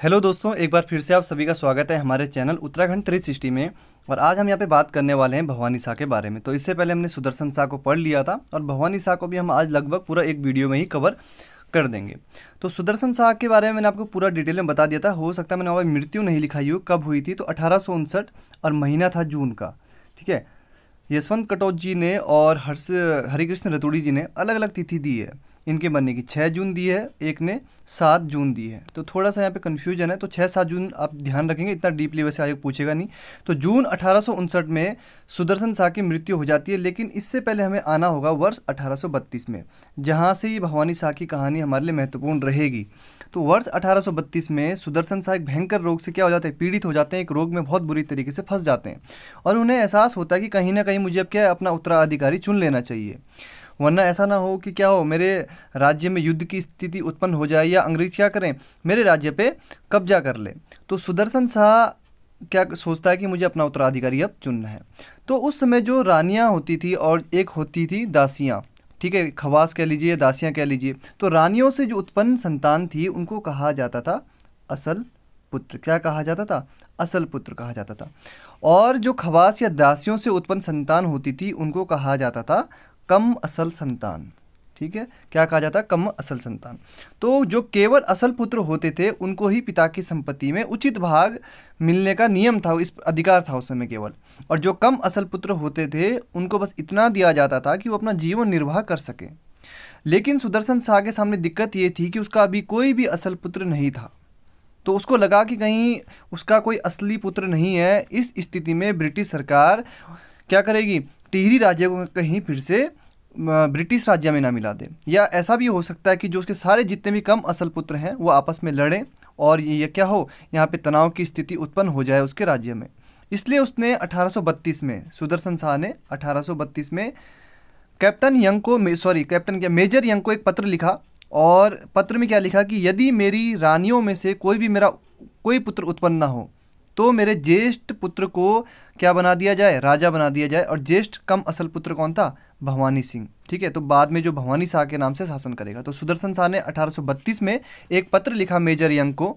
Hello दोस्तों, एक बार फिर से आप सभी का स्वागत है हमारे चैनल उत्तराखंड थ्री सिक्सटी में। और आज हम यहाँ पे बात करने वाले हैं भवानी शाह के बारे में। तो इससे पहले हमने सुदर्शन शाह को पढ़ लिया था और भवानी शाह को भी हम आज लगभग पूरा एक वीडियो में ही कवर कर देंगे। तो सुदर्शन शाह के बारे में मैंने आपको पूरा डिटेल में बता दिया था। हो सकता है मैंने वहाँ मृत्यु नहीं लिखाई हो, कब हुई थी? तो अठारह सौ उनसठ और महीना था जून का, ठीक है? यशवंत कटौत जी ने और हर्ष, हरिकृष्ण रतूड़ी जी ने अलग अलग तिथि दी है। इनके बनने की। छः जून दी है, एक ने सात जून दी है। तो थोड़ा सा यहाँ पे कन्फ्यूज़न है तो छः सात जून आप ध्यान रखेंगे, इतना डीपली वैसे आयोग पूछेगा नहीं। तो जून अठारह सौ उनसठ में सुदर्शन शाह की मृत्यु हो जाती है, लेकिन इससे पहले हमें आना होगा वर्ष अठारह सौ बत्तीस में, जहाँ से ये भवानी शाह की कहानी हमारे लिए महत्वपूर्ण रहेगी। तो वर्ष 1832 में सुदर्शन शाह एक भयंकर रोग से क्या हो जाते हैं? पीड़ित हो जाते हैं, एक रोग में बहुत बुरी तरीके से फंस जाते हैं। और उन्हें एहसास होता है कि कहीं ना कहीं मुझे अब क्या अपना उत्तराधिकारी चुन लेना चाहिए। वरना ऐसा ना हो कि क्या हो, मेरे राज्य में युद्ध की स्थिति उत्पन्न हो जाए या अंग्रेज़ क्या करें, मेरे राज्य पे कब्जा कर ले। तो सुदर्शन शाह क्या सोचता है कि मुझे अपना उत्तराधिकारी अब चुनना है। तो उस समय जो रानियाँ होती थी और एक होती थी दासियाँ, ठीक है, खवास कह लीजिए दासियाँ कह लीजिए तो रानियों से जो उत्पन्न संतान थी, उनको कहा जाता था असल पुत्र, क्या कहा जाता था? असल पुत्र कहा जाता था। और जो खवास या दासियों से उत्पन्न संतान होती थी, उनको कहा जाता था कम असल संतान। ठीक है? क्या कहा जाता है? कम असल संतान। तो जो केवल असल पुत्र होते थे, उनको ही पिता की संपत्ति में उचित भाग मिलने का नियम था, इस अधिकार था उस समय केवल। और जो कम असल पुत्र होते थे, उनको बस इतना दिया जाता था कि वो अपना जीवन निर्वाह कर सके। लेकिन सुदर्शन शाह के सामने दिक्कत ये थी कि उसका अभी कोई भी असल पुत्र नहीं था। तो उसको लगा कि कहीं उसका कोई असली पुत्र नहीं है। इस स्थिति में ब्रिटिश सरकार क्या करेगी? टिहरी राज्य को कहीं फिर से ब्रिटिश राज्य में ना मिला दे। या ऐसा भी हो सकता है कि जो उसके सारे जितने भी कम असल पुत्र हैं, वो आपस में लड़ें और ये क्या हो, यहाँ पे तनाव की स्थिति उत्पन्न हो जाए उसके राज्य में। इसलिए उसने 1832 में, सुदर्शन शाह ने 1832 में कैप्टन यंग को सॉरी, कैप्टन क्या, मेजर यंग को एक पत्र लिखा और पत्र में क्या लिखा कि यदि मेरी रानियों में से कोई भी मेरा, कोई पुत्र उत्पन्न ना हो तो मेरे ज्येष्ठ पुत्र को क्या बना दिया जाए? राजा बना दिया जाए। और ज्येष्ठ कम असल पुत्र कौन था? भवानी सिंह। ठीक है तो बाद में जो भवानी शाह के नाम से शासन करेगा। तो सुदर्शन शाह ने 1832 में एक पत्र लिखा मेजर यंग को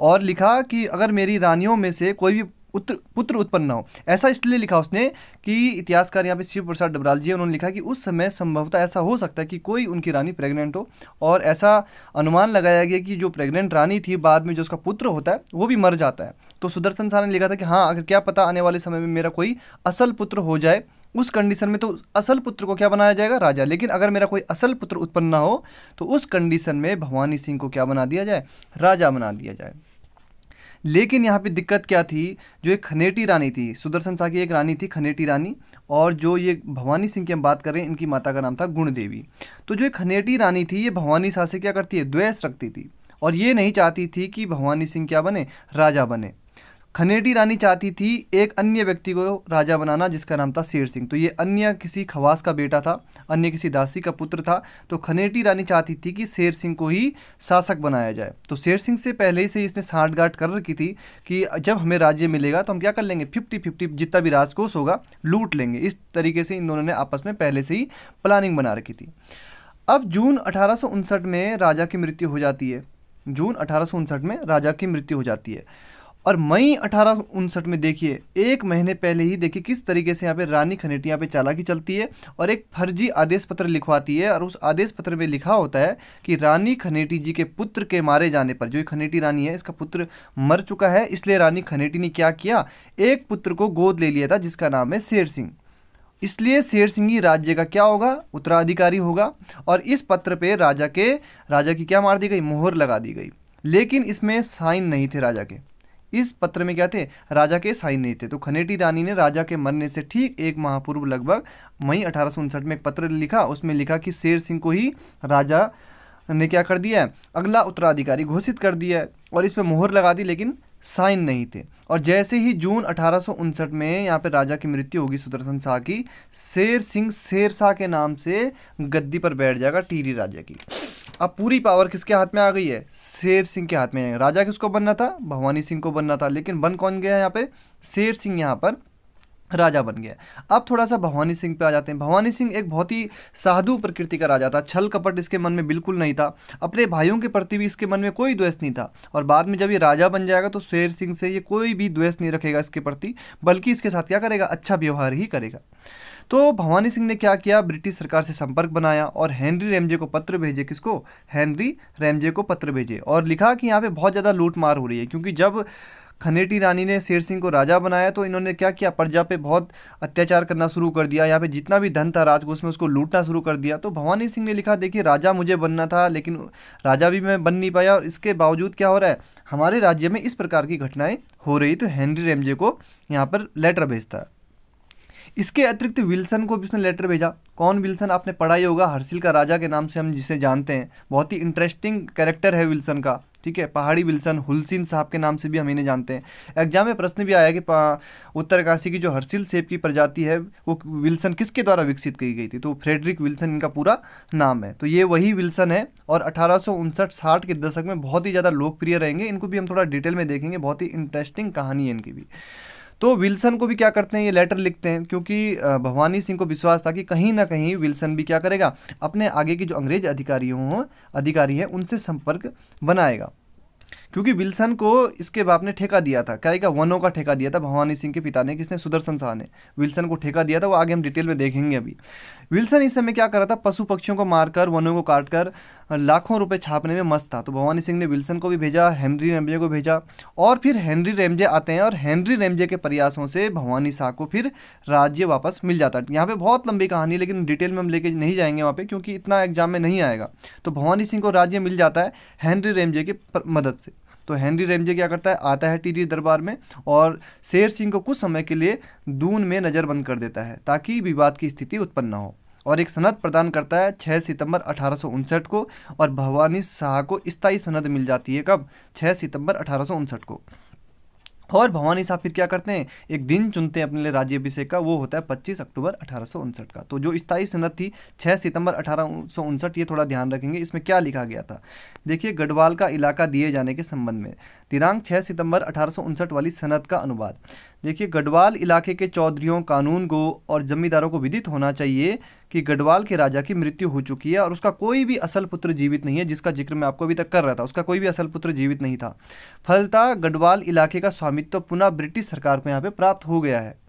और लिखा कि अगर मेरी रानियों में से कोई भी उत्तर पुत्र उत्पन्न हो। ऐसा इसलिए लिखा उसने कि इतिहासकार यहाँ पे शिव प्रसाद डबराल जी उन्होंने लिखा कि उस समय संभवतः ऐसा हो सकता है कि कोई उनकी रानी प्रेग्नेंट हो और ऐसा अनुमान लगाया गया कि जो प्रेग्नेंट रानी थी बाद में जो उसका पुत्र होता है, वो भी मर जाता है। तो सुदर्शन शाह ने लिखा था कि हाँ अगर क्या पता आने वाले समय में मेरा कोई असल पुत्र हो जाए, उस कंडीशन में तो असल पुत्र को क्या बनाया जाएगा? राजा। लेकिन अगर मेरा कोई असल पुत्र उत्पन्न ना हो तो उस कंडीशन में भवानी सिंह को क्या बना दिया जाए? राजा बना दिया जाए। लेकिन यहाँ पे दिक्कत क्या थी? जो एक खनेटी रानी थी, सुदर्शन शाह की एक रानी थी, खनेटी रानी, और जो ये भवानी सिंह की हम बात करें इनकी माता का नाम था गुण देवी तो जो एक खनेटी रानी थी, ये भवानी शाह से क्या करती है? द्वेष रखती थी। और ये नहीं चाहती थी कि भवानी सिंह क्या बने? राजा बने। खनेटी रानी चाहती थी एक अन्य व्यक्ति को राजा बनाना, जिसका नाम था शेर सिंह। तो ये अन्य किसी खवास का बेटा था, अन्य किसी दासी का पुत्र था। तो खनेटी रानी चाहती थी कि शेर सिंह को ही शासक बनाया जाए। तो शेर सिंह से पहले ही से इसने साठगांठ कर रखी थी कि जब हमें राज्य मिलेगा तो हम क्या कर लेंगे? फिफ्टी फिफ्टी जितना भी राजकोष होगा, लूट लेंगे। इस तरीके से इन दोनों ने आपस में पहले से ही प्लानिंग बना रखी थी। अब जून अठारह सौ उनसठ में राजा की मृत्यु हो जाती है। जून अठारह सौ उनसठ में राजा की मृत्यु हो जाती है। और मई अठारह सौ उनसठ में देखिए, एक महीने पहले ही देखिए किस तरीके से यहाँ पे रानी खनेटी यहाँ पे चालाकी चलती है और एक फर्जी आदेश पत्र लिखवाती है और उस आदेश पत्र में लिखा होता है कि रानी खनेटी जी के पुत्र के मारे जाने पर, जो खनेटी रानी है, इसका पुत्र मर चुका है, इसलिए रानी खनेटी ने क्या किया? एक पुत्र को गोद ले लिया था, जिसका नाम है शेर सिंह। इसलिए शेर सिंह ही राज्य का क्या होगा? उत्तराधिकारी होगा और इस पत्र पे राजा के, राजा की क्या मार दी गई? मोहर लगा दी गई। लेकिन इसमें साइन नहीं थे राजा के। इस पत्र में क्या थे? राजा के साइन नहीं थे। तो खनेटी रानी ने राजा के मरने से ठीक एक माह पूर्व लगभग मई अठारह सौ उनसठ में एक पत्र लिखा। उसमें लिखा कि शेर सिंह को ही राजा ने क्या कर दिया है? अगला उत्तराधिकारी घोषित कर दिया है। और इस पर मोहर लगा दी, लेकिन साइन नहीं थे। और जैसे ही जून अठारह सौ उनसठ में यहाँ पे राजा की मृत्यु होगी सुदर्शन शाह की, शेर सिंह शेर शाह के नाम से गद्दी पर बैठ जाएगा टीरी राजा की। अब पूरी पावर किसके हाथ में आ गई है? शेर सिंह के हाथ में। राजा किसको बनना था? भवानी सिंह को बनना था। लेकिन बन कौन गया यहाँ पे? शेर सिंह यहाँ पर। राजा बन गया। अब थोड़ा सा भवानी सिंह पे आ जाते हैं। भवानी सिंह एक बहुत ही साधु प्रकृति का राजा था। छल कपट इसके मन में बिल्कुल नहीं था। अपने भाइयों के प्रति भी इसके मन में कोई द्वेष नहीं था। और बाद में जब ये राजा बन जाएगा तो शेर सिंह से ये कोई भी द्वेष नहीं रखेगा इसके प्रति, बल्कि इसके साथ क्या करेगा? अच्छा व्यवहार ही करेगा। तो भवानी सिंह ने क्या किया? ब्रिटिश सरकार से संपर्क बनाया और हेनरी रेमजे को पत्र भेजे। किसको? हेनरी रेमजे को पत्र भेजे। और लिखा कि यहाँ पे बहुत ज़्यादा लूट मार हो रही है, क्योंकि जब खनेटी रानी ने शेर सिंह को राजा बनाया तो इन्होंने क्या किया? प्रजा पे बहुत अत्याचार करना शुरू कर दिया, यहाँ पे जितना भी धन था राजकोष में उसको लूटना शुरू कर दिया। तो भवानी सिंह ने लिखा, देखिए, राजा मुझे बनना था, लेकिन राजा भी मैं बन नहीं पाया, और इसके बावजूद क्या हो रहा है? हमारे राज्य में इस प्रकार की घटनाएँ हो रही तो हेनरी रेमजे को यहाँ पर लेटर भेजता इसके अतिरिक्त विल्सन को भी उसने लेटर भेजा। कौन विल्सन? आपने पढ़ा ही होगा, हर्षिल का राजा के नाम से हम जिसे जानते हैं। बहुत ही इंटरेस्टिंग कैरेक्टर है विल्सन का। ठीक है, पहाड़ी विल्सन, हुलसिन साहब के नाम से भी हम इन्हें जानते हैं। एग्ज़ाम में प्रश्न भी आया कि उत्तरकाशी की जो हर्सिल सेब की प्रजाति है, वो विल्सन किसके द्वारा विकसित की गई थी? तो फ्रेडरिक विल्सन इनका पूरा नाम है। तो ये वही विल्सन है और अठारह साठ के दशक में बहुत ही ज़्यादा लोकप्रिय रहेंगे। इनको भी हम थोड़ा डिटेल में देखेंगे, बहुत ही इंटरेस्टिंग कहानी है इनकी भी। तो विल्सन को भी क्या करते हैं, ये लेटर लिखते हैं, क्योंकि भवानी सिंह को विश्वास था कि कहीं ना कहीं विल्सन भी क्या करेगा, अपने आगे के जो अंग्रेज़ अधिकारियों, अधिकारी हैं, उनसे संपर्क बनाएगा। क्योंकि विल्सन को इसके बाप ने ठेका दिया था। क्या वनों का ठेका दिया था भवानी सिंह के पिता ने, किसने? सुदर्शन शाह ने। विल्सन को ठेका दिया था, वो आगे हम डिटेल में देखेंगे अभी। विल्सन इस समय क्या कर रहा था, पशु पक्षियों को मारकर, वनों को काटकर लाखों रुपए छापने में मस्त था। तो भवानी सिंह ने विल्सन को भी भेजा, हेनरी रेमजे को भेजा, और फिर हेनरी रेमजे आते हैं, और हेनरी रेमजे के प्रयासों से भवानी शाह को फिर राज्य वापस मिल जाता है। यहाँ पे बहुत लंबी कहानी, लेकिन डिटेल में हम लेके नहीं जाएँगे वहाँ पे, क्योंकि इतना एग्ज़ाम में नहीं आएगा। तो भवानी सिंह को राज्य मिल जाता है, हेनरी रेमजे की मदद से। तो हेनरी रेमजे क्या करता है? आता है टीरी दरबार में और शेर सिंह को कुछ समय के लिए दून में नज़रबंद कर देता है ताकि विवाद की स्थिति उत्पन्न न हो। और एक सनद प्रदान करता है 6 सितंबर अठारह सौ उनसठ को और भवानी शाह को स्थायी सनद मिल जाती है कब? 6 सितंबर अठारह सौ उनसठ को। और भवानी साहब फिर क्या करते हैं? एक दिन चुनते हैं अपने लिए राज्य अभिषेक का, वो होता है 25 अक्टूबर अठारह सौ उनसठ का। तो जो स्थायी सनद थी 6 सितंबर अठारह सौ उनसठ, ये थोड़ा ध्यान रखेंगे। इसमें क्या लिखा गया था? देखिए, गढ़वाल का इलाका दिए जाने के संबंध में। दिनांक 6 सितंबर अठारह सौ उनसठ वाली सनद का अनुवाद। देखिए, गढ़वाल इलाके के चौधरियों, कानून को और जमींदारों को विदित होना चाहिए कि गढ़वाल के राजा की मृत्यु हो चुकी है और उसका कोई भी असल पुत्र जीवित नहीं है, जिसका ज़िक्र मैं आपको अभी तक कर रहा था। उसका कोई भी असल पुत्र जीवित नहीं था। फलता गढ़वाल इलाके का स्वामित्व पुनः ब्रिटिश सरकार को यहाँ पर प्राप्त हो गया है।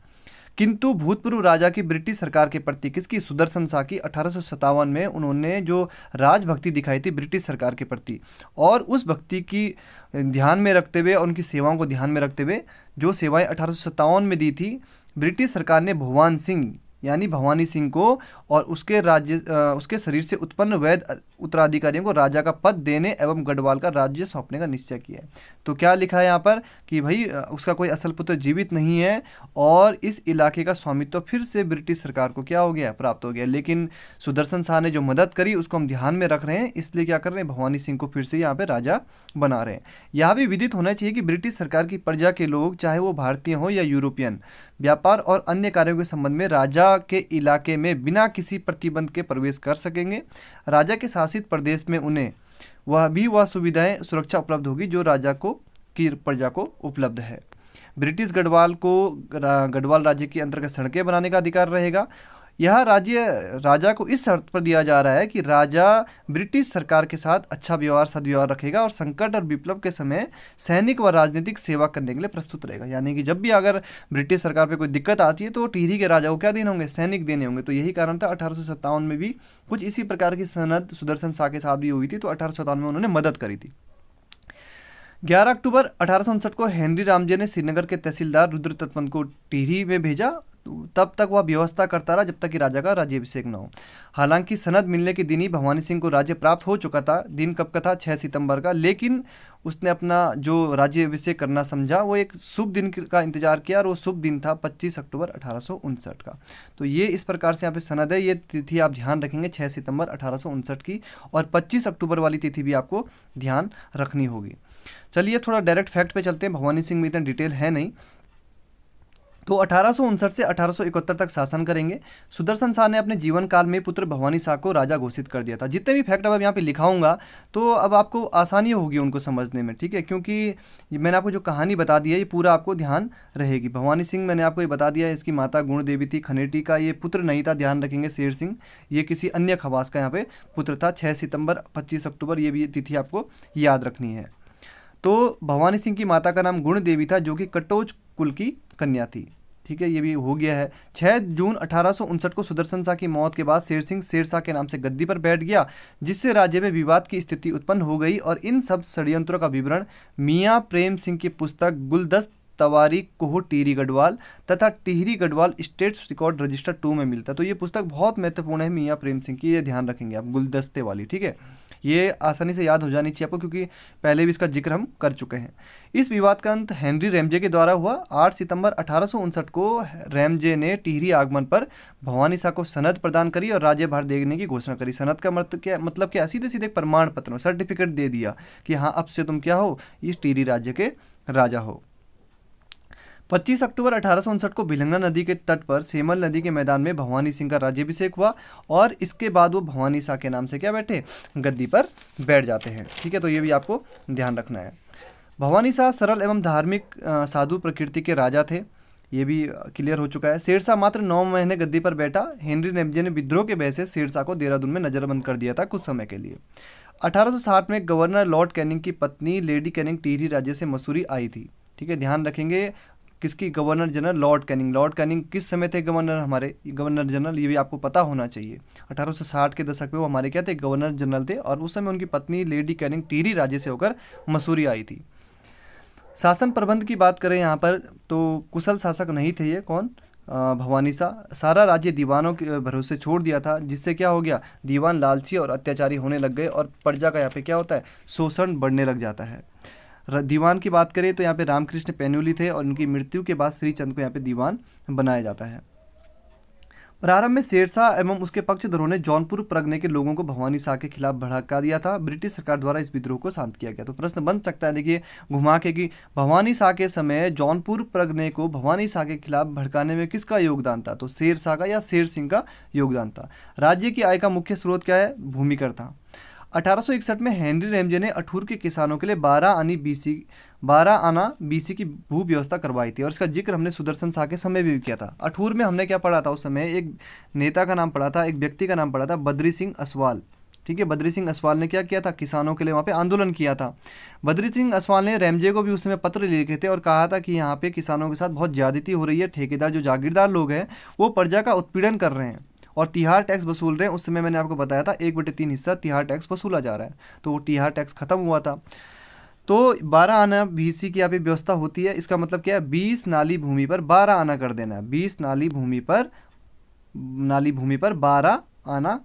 किंतु भूतपूर्व राजा की ब्रिटिश सरकार के प्रति किसकी सुदर्शन शाह की अठारह में उन्होंने जो राजभक्ति दिखाई थी ब्रिटिश सरकार के प्रति और उस भक्ति की ध्यान में रखते हुए और उनकी सेवाओं को ध्यान में रखते हुए जो सेवाएँ अठारह सौ सत्तावन में दी थी, ब्रिटिश सरकार ने भुवान सिंह यानी भवानी सिंह को और उसके राज्य उसके शरीर से उत्पन्न वैध उत्तराधिकारियों को राजा का पद देने एवं गढ़वाल का राज्य सौंपने का निश्चय किया है। तो क्या लिखा है यहाँ पर कि भाई उसका कोई असल पुत्र जीवित नहीं है और इस इलाके का स्वामित्व तो फिर से ब्रिटिश सरकार को क्या हो गया, प्राप्त हो गया। लेकिन सुदर्शन शाह ने जो मदद करी, उसको हम ध्यान में रख रहे हैं, इसलिए क्या कर रहे हैं, भवानी सिंह को फिर से यहाँ पर राजा बना रहे हैं। यह भी विदित होना चाहिए कि ब्रिटिश सरकार की प्रजा के लोग, चाहे वो भारतीय हों या यूरोपियन, व्यापार और अन्य कार्यों के संबंध में राजा के इलाके में बिना किसी प्रतिबंध के प्रवेश कर सकेंगे। राजा के शासित प्रदेश में उन्हें वह भी वह सुविधाएँ सुरक्षा उपलब्ध होगी जो राजा को, की प्रजा को उपलब्ध है। ब्रिटिश गढ़वाल को गढ़वाल राज्य के अंतर्गत सड़कें बनाने का अधिकार रहेगा यह राज्य, राजा को इस शर्त पर दिया जा रहा है कि राजा ब्रिटिश सरकार के साथ अच्छा व्यवहार, सदव्यवहार रखेगा और संकट और विप्लव के समय सैनिक व राजनीतिक सेवा करने के लिए प्रस्तुत रहेगा। यानी कि जब भी अगर ब्रिटिश सरकार पर कोई दिक्कत आती है तो टिहरी के राजा को क्या देने होंगे? सैनिक देने होंगे। तो यही कारण था, अठारह में भी कुछ इसी प्रकार की सनद सुदर्शन शाह के साथ भी हुई थी तो अठारह में उन्होंने मदद करी थी। 11 अक्टूबर अठारह सौ उनसठ को हेनरी रामजे ने श्रीनगर के तहसीलदार रुद्र तत्वंत को टिहरी में भेजा तब तक वह व्यवस्था करता रहा जब तक कि राजा का राज्यभिषेक न हो। हालाँकि सनद मिलने के दिन ही भवानी सिंह को राज्य प्राप्त हो चुका था, दिन कब का था छः सितंबर का, लेकिन उसने अपना जो राज्य अभिषेक करना समझा, वो एक शुभ दिन का इंतज़ार किया और वो शुभ दिन था 25 अक्टूबर अठारह सौ उनसठ का। तो ये इस प्रकार से यहाँ पे सनद है, ये तिथि आप ध्यान रखेंगे 6 सितंबर अठारह सौ उनसठ की, और 25 अक्टूबर वाली तिथि भी आपको ध्यान रखनी होगी। चलिए थोड़ा डायरेक्ट फैक्ट पे चलते हैं भवानी सिंह में इतना डिटेल है नहीं। तो अठारह सौ उनसठ से अठारह सौ इकहत्तर तक शासन करेंगे। सुदर्शन शाह ने अपने जीवन काल में पुत्र भवानी शाह को राजा घोषित कर दिया था। जितने भी फैक्ट अब यहाँ पे लिखाऊँगा तो अब आपको आसानी होगी उनको समझने में, ठीक है? क्योंकि मैंने आपको जो कहानी बता दी है, ये पूरा आपको ध्यान रहेगी। भवानी सिंह मैंने आपको ये बता दिया इसकी माता गुण देवी थी खनेटी का ये पुत्र नहीं था ध्यान रखेंगे, शेर सिंह। ये किसी अन्य खवास का यहाँ पे पुत्र था छः सितंबर, पच्चीस अक्टूबर, ये भी तिथि आपको याद रखनी है। तो भवानी सिंह की माता का नाम गुण देवी था, जो कि कटोच कुल की कन्या थी। ठीक है, ये भी हो गया है। 6 जून अठारह सौ उनसठ को सुदर्शन शाह की मौत के बाद शेर सिंह शेरशाह के नाम से गद्दी पर बैठ गया, जिससे राज्य में विवाद की स्थिति उत्पन्न हो गई और इन सब षड्यंत्रों का विवरण मियाँ प्रेम सिंह की पुस्तक गुलदस्त तवारी कोह टिहरी गढ़वाल तथा Tehri Garhwal states record register two में मिलता है। तो ये पुस्तक बहुत महत्वपूर्ण है मियाँ प्रेम सिंह की, ये ध्यान रखेंगे आप, गुलदस्ते वाली, ठीक है? ये आसानी से याद हो जानी चाहिए आपको, क्योंकि पहले भी इसका ज़िक्र हम कर चुके हैं। इस विवाद का अंत हेनरी रेमजे के द्वारा हुआ। 8 सितंबर अठारह सौ उनसठ को रेमजे ने टिहरी आगमन पर भवानी शाह को सनद प्रदान करी और राज्य भार देने की घोषणा करी। सनद का मतलब क्या मतलब क्या? सीधे सीधे प्रमाण पत्र सर्टिफिकेट दे दिया कि हाँ अब से तुम क्या हो? इस टिहरी राज्य के राजा हो। 25 अक्टूबर अठारह सौ उनसठ को भिलंगा नदी के तट पर सेमल नदी के मैदान में भवानी सिंह का राज्यभिषेक हुआ और इसके बाद वो भवानी शाह के नाम से क्या बैठे, गद्दी पर बैठ जाते हैं। ठीक है तो ये भी आपको ध्यान रखना है। भवानी शाह सरल एवं धार्मिक साधु प्रकृति के राजा थे। ये भी क्लियर हो चुका है। शेरशाह मात्र नौ महीने गद्दी पर बैठा। हेनरी नेब्जे ने विद्रोह के वजह से शेरशाह को देहरादून में नजरबंद कर दिया था कुछ समय के लिए। 1860 में गवर्नर लॉर्ड कैनिंग की पत्नी, लेडी कैनिंग टीरी राज्य से मसूरी आई थी। ठीक है, ध्यान रखेंगे किसकी? Governor general Lord Canning. Lord Canning किस समय थे गवर्नर? हमारे गवर्नर जनरल, ये भी आपको पता होना चाहिए। 1860 के दशक में वो हमारे क्या थे? गवर्नर जनरल थे और उस समय उनकी पत्नी लेडी कैनिंग टीरी राज्य से होकर मसूरी आई थी। शासन प्रबंध की बात करें यहाँ पर तो कुशल शासक नहीं थे ये कौन? भवानी सा। सारा राज्य दीवानों के भरोसे छोड़ दिया था, जिससे क्या हो गया? दीवान लालची और अत्याचारी होने लग गए और प्रजा का यहाँ पे क्या होता है? शोषण बढ़ने लग जाता है। दीवान की बात करें तो यहाँ पे रामकृष्ण पेनुली थे और उनकी मृत्यु के बाद श्रीचंद को यहाँ पे दीवान बनाया जाता है। प्रारंभ में शेरशाह एवं उसके पक्षधरों ने जौनपुर प्रगने के लोगों को भवानी शाह के खिलाफ भड़का दिया था। ब्रिटिश सरकार द्वारा इस विद्रोह को शांत किया गया। तो प्रश्न बन सकता है, देखिए, घुमा के कि भवानी शाह के समय जौनपुर प्रगने को भवानी शाह के खिलाफ भड़काने में किसका योगदान था? तो शेर शाह का या शेर सिंह का योगदान था। राज्य की आय का मुख्य स्रोत क्या है? भूमिकर था। 1861 में हेनरी रेमजे ने अठूर के किसानों के लिए 12 आनी बीसी 12 आना बीसी की भू व्यवस्था करवाई थी और इसका ज़िक्र हमने सुदर्शन शाह के समय भी किया था। अठूर में हमने क्या पढ़ा था? उस समय एक नेता का नाम पढ़ा था, एक व्यक्ति का नाम पढ़ा था, बद्री सिंह असवाल। ठीक है, बद्री सिंह असवाल ने क्या किया था? किसानों के लिए वहाँ पे आंदोलन किया था। बद्री सिंह असवाल ने रेमजे को भी उस समय पत्र लिखे थे और कहा था कि यहाँ पे किसानों के साथ बहुत ज़्यादती हो रही है, ठेकेदार जो जागीरदार लोग हैं, वो प्रजा का उत्पीड़न कर रहे हैं। और तिहार टैक्स वसूल रहे हैं, उस समय मैंने आपको बताया था, एक बटे तीन हिस्सा तिहार टैक्स वसूला जा रहा है। तो वो तिहार टैक्स खत्म हुआ था। तो बारह आना बीसी की यहाँ पे व्यवस्था होती है, इसका मतलब क्या है? बीस नाली भूमि पर बारह आना कर देना है। बीस नाली भूमि पर, नाली भूमि पर बारह आना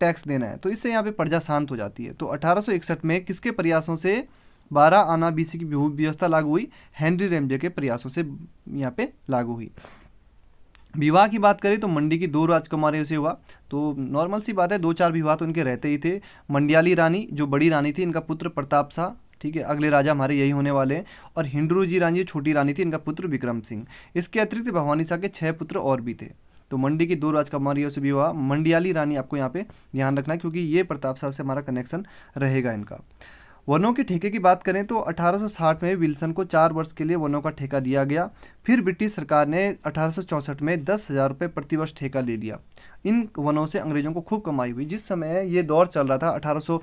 टैक्स देना है। तो इससे यहाँ पे प्रजा शांत हो जाती है। तो अठारह सौ इकसठ में किसके प्रयासों से बारह आना बीसी की व्यवस्था लागू हुई? हेनरी रेमजे के प्रयासों से यहाँ पे लागू हुई। विवाह की बात करें तो मंडी की दो राजकुमारियों से हुआ। तो नॉर्मल सी बात है, दो चार विवाह तो इनके रहते ही थे। मंडियाली रानी, जो बड़ी रानी थी, इनका पुत्र प्रताप शाह ठीक है, अगले राजा हमारे यही होने वाले हैं। और हिंडरू जी रानी छोटी रानी थी, इनका पुत्र विक्रम सिंह। इसके अतिरिक्त भवानी शाह के छः पुत्र और भी थे। तो मंडी की दो राजकुमारियों से विवाह। मंडियाली रानी, आपको यहाँ पे ध्यान रखना क्योंकि ये प्रताप शाह से हमारा कनेक्शन रहेगा इनका। वनों के ठेके की बात करें तो 1860 में विल्सन को चार वर्ष के लिए वनों का ठेका दिया गया। फिर ब्रिटिश सरकार ने अठारह सौ चौंसठ में दस हज़ार रुपये प्रतिवर्ष ठेका ले लिया इन वनों से अंग्रेज़ों को खूब कमाई हुई। जिस समय ये दौर चल रहा था, अठारह सौ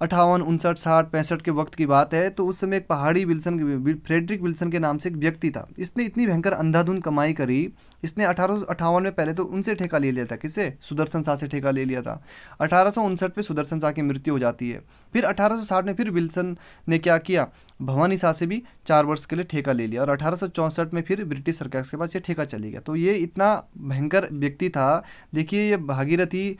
अठावन उनसठ, साठ, पैंसठ के वक्त की बात है तो उस समय एक पहाड़ी विल्सन फ्रेडरिक विल्सन के नाम से एक व्यक्ति था। इसने इतनी भयंकर अंधाधुंध कमाई करी, इसने अठारह सौ अठावन में पहले तो उनसे ठेका ले लिया था किससे सुदर्शन शाह से ठेका ले लिया था। अठारह पे सुदर्शन शाह की मृत्यु हो जाती है। फिर अठारह सौ साठ में फिर विल्सन ने क्या किया? भवानी शाह से भी चार वर्ष के लिए ठेका ले लिया और अठारह सौ चौंसठ में फिर ब्रिटिश सरकार के पास ये ठेका चली गया। तो ये इतना भयंकर व्यक्ति था, देखिए ये भागीरथी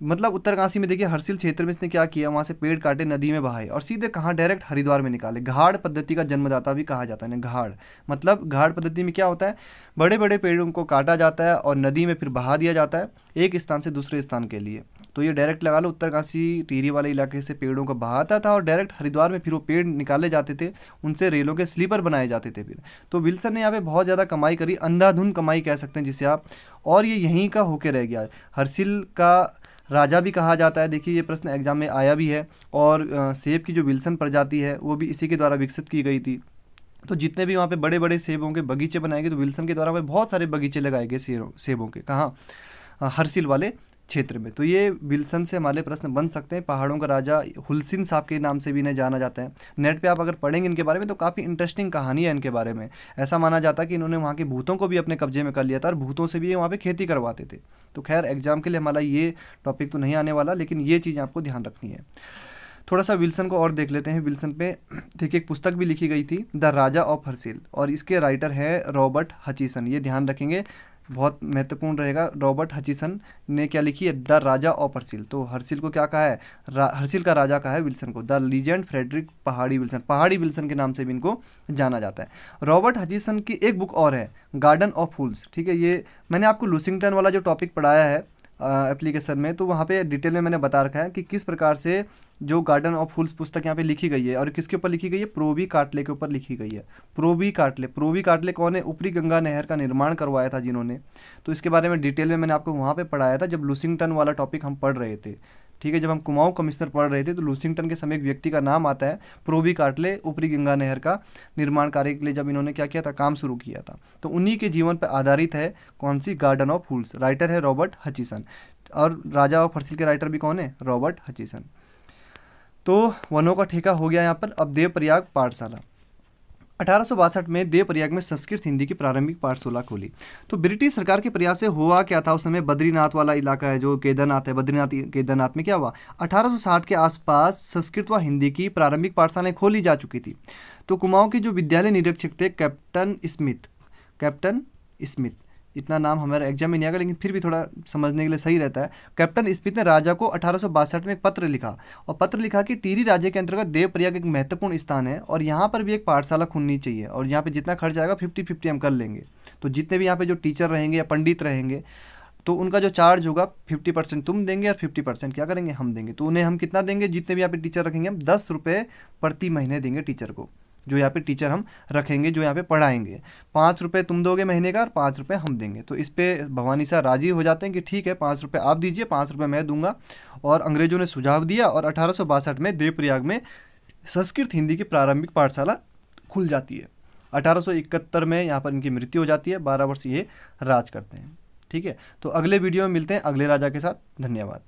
मतलब उत्तरकाशी में देखिए, हरसिल क्षेत्र में इसने क्या किया? वहाँ से पेड़ काटे, नदी में बहाए और सीधे कहाँ? डायरेक्ट हरिद्वार में निकाले। घाड़ पद्धति का जन्मदाता भी कहा जाता है घाड़। मतलब घाड़ पद्धति में क्या होता है? बड़े बड़े पेड़ों को काटा जाता है और नदी में फिर बहा दिया जाता है, एक स्थान से दूसरे स्थान के लिए। तो ये डायरेक्ट लगा लो, उत्तरकाशी टीरी वाले इलाके से पेड़ों को बहाता था और डायरेक्ट हरिद्वार में फिर वो पेड़ निकाले जाते थे, उनसे रेलों के स्लीपर बनाए जाते थे फिर। तो विल्सन ने यहाँ पे बहुत ज़्यादा कमाई करी अंधाधुन कमाई कह सकते हैं जिसे आप, और ये यहीं का होके रह गया। हरसिल का राजा भी कहा जाता है। देखिए, ये प्रश्न एग्ज़ाम में आया भी है और सेब की जो विल्सन प्रजाति है, वो भी इसी के द्वारा विकसित की गई थी। तो जितने भी वहाँ पे बड़े बड़े सेबों के बगीचे बनाए गए तो विल्सन के द्वारा वहाँ बहुत सारे बगीचे लगाए गए सेबों के। कहाँ? हरसिल वाले क्षेत्र में। तो ये विल्सन से हमारे प्रश्न बन सकते हैं। पहाड़ों का राजा हुलसिन साहब के नाम से भी इन्हें जाना जाता है। नेट पे आप अगर पढ़ेंगे इनके बारे में तो काफ़ी इंटरेस्टिंग कहानी है इनके बारे में। ऐसा माना जाता है कि इन्होंने वहाँ के भूतों को भी अपने कब्जे में कर लिया था, और भूतों से भी वहाँ पर खेती करवाते थे। तो खैर एग्ज़ाम के लिए हमारा ये टॉपिक तो नहीं आने वाला, लेकिन ये चीज़ आपको ध्यान रखनी है। थोड़ा सा विल्सन को और देख लेते हैं। विल्सन पे, ठीक एक पुस्तक भी लिखी गई थी, द राजा ऑफ़ हर्सिल, और इसके राइटर हैं रॉबर्ट हचीसन। ये ध्यान रखेंगे बहुत महत्वपूर्ण रहेगा। रॉबर्ट हचिसन ने क्या लिखी है? The Raja of Harsil. तो हर्सिल को क्या कहा है? हर्सिल का राजा कहा है विल्सन को। The legend Frederick Pahari Wilson. Pahari Wilson के नाम से भी इनको जाना जाता है। रॉबर्ट हचिसन की एक बुक और है, गार्डन ऑफ़ फूल्स। ठीक है, ये मैंने आपको लूसिंगटन वाला जो टॉपिक पढ़ाया है एप्लीकेशन में तो वहाँ पे डिटेल में मैंने बता रखा है कि किस प्रकार से जो गार्डन ऑफ़ फूल्स पुस्तक यहाँ पे लिखी गई है और किसके ऊपर लिखी गई है? प्रोवी काटले के ऊपर लिखी गई है। प्रोवी काटले प्रोवी काटले कौन है? ऊपरी गंगा नहर का निर्माण करवाया था जिन्होंने। तो इसके बारे में डिटेल में मैंने आपको वहाँ पर पढ़ाया था जब लुसिंगटन वाला टॉपिक हम पढ़ रहे थे। ठीक है, जब हम कुमाऊं कमिश्नर पढ़ रहे थे तो लूसिंगटन के समय एक व्यक्ति का नाम आता है, प्रोबी काटले ऊपरी गंगा नहर का निर्माण कार्य के लिए जब इन्होंने क्या किया था, काम शुरू किया था। तो उन्हीं के जीवन पर आधारित है कौन सी? गार्डन ऑफ़ फूल्स राइटर है रॉबर्ट हचिसन। और राजा ऑफ़ हर्सिल के राइटर भी कौन है? Robert Hutchison. तो वनों का ठेका हो गया यहाँ पर अब देवप्रयाग पाठशाला। अठारह सौ बासठ में देवप्रयाग में संस्कृत हिंदी की प्रारंभिक पाठशाला खोली। तो ब्रिटिश सरकार के प्रयास से हुआ क्या था? उस समय बद्रीनाथ वाला इलाका है, जो केदारनाथ है। बद्रीनाथ, केदारनाथ में क्या हुआ? 1860 के आसपास संस्कृत व हिंदी की प्रारंभिक पाठशालाएँ खोली जा चुकी थी। तो कुमाऊं के जो विद्यालय निरीक्षक थे, कैप्टन स्मिथ। Captain Smith. इतना नाम हमारा एग्ज़ाम में नहीं आएगा, लेकिन फिर भी थोड़ा समझने के लिए सही रहता है। कैप्टन स्मिथ ने राजा को अठारह सौ बासठ में एक पत्र लिखा, और पत्र लिखा कि टीरी राज्य के अंतर्गत देवप्रयाग एक महत्वपूर्ण स्थान है, और यहाँ पर भी एक पाठशाला खुलनी चाहिए, और यहाँ पर जितना खर्च आएगा फिफ्टी फिफ्टी हम कर लेंगे। तो जितने भी यहाँ पे जो टीचर रहेंगे या पंडित रहेंगे तो उनका जो चार्ज होगा फिफ्टी परसेंट तुम देंगे और फिफ्टी परसेंट क्या करेंगे? हम देंगे। तो उन्हें हम कितना देंगे? जितने भी यहाँ पे टीचर रखेंगे, हम दस रुपये प्रति महीने देंगे टीचर को। जो यहाँ पे टीचर हम रखेंगे, जो यहाँ पे पढ़ाएँगे। पाँच रुपये तुम दोगे महीने का और पाँच रुपये हम देंगे। तो इस पर भवानी साहब राज़ी हो जाते हैं कि ठीक है, पाँच रुपये आप दीजिए, पाँच रुपये मैं दूँगा। और अंग्रेज़ों ने सुझाव दिया और अठारह सौ बासठ में देवप्रयाग में संस्कृत हिंदी की प्रारंभिक पाठशाला खुल जाती है। अठारह सौ इकहत्तर में यहाँ पर इनकी मृत्यु हो जाती है। बारह वर्ष ये राज करते हैं। ठीक है? तो अगले वीडियो में मिलते हैं। अगले राजा के साथ। धन्यवाद।